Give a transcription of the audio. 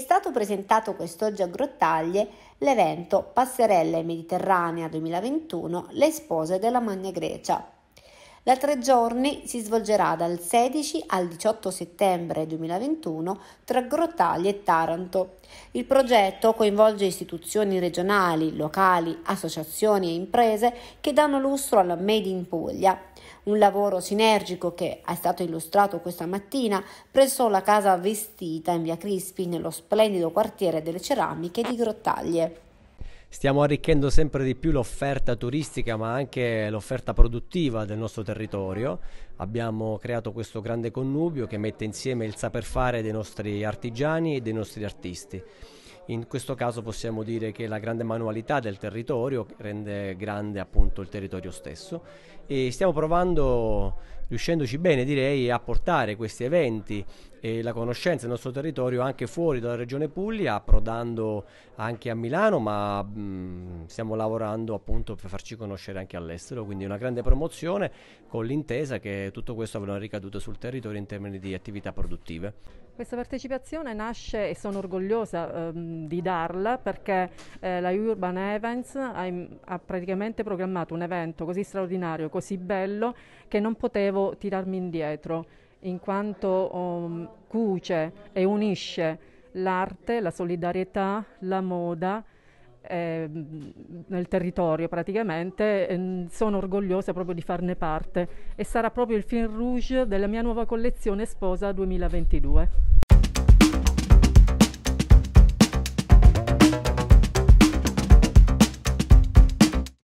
stato presentato quest'oggi a Grottaglie l'evento Passerelle Mediterranea 2021 Le spose della Magna Grecia. Da tre giorni si svolgerà dal 16 al 18 settembre 2021 tra Grottaglie e Taranto. Il progetto coinvolge istituzioni regionali, locali, associazioni e imprese che danno lustro alla Made in Puglia. Un lavoro sinergico che è stato illustrato questa mattina presso la casa Vestita in via Crispi nello splendido quartiere delle ceramiche di Grottaglie. Stiamo arricchendo sempre di più l'offerta turistica ma anche l'offerta produttiva del nostro territorio. Abbiamo creato questo grande connubio che mette insieme il saper fare dei nostri artigiani e dei nostri artisti. In questo caso possiamo dire che la grande manualità del territorio rende grande appunto il territorio stesso e stiamo provando riuscendoci bene direi a portare questi eventi e la conoscenza del nostro territorio anche fuori dalla regione Puglia, approdando anche a Milano, ma mh, stiamo lavorando appunto per farci conoscere anche all'estero, quindi una grande promozione con l'intesa che tutto questo avrà una ricaduta sul territorio in termini di attività produttive. Questa partecipazione nasce e sono orgogliosa ehm, di darla perché eh, la Urban Events ha, ha praticamente programmato un evento così straordinario, così bello che non potevo tirarmi indietro in quanto um, cuce e unisce l'arte, la solidarietà, la moda eh, nel territorio praticamente. Eh, sono orgogliosa proprio di farne parte e sarà proprio il film rouge della mia nuova collezione Sposa 2022.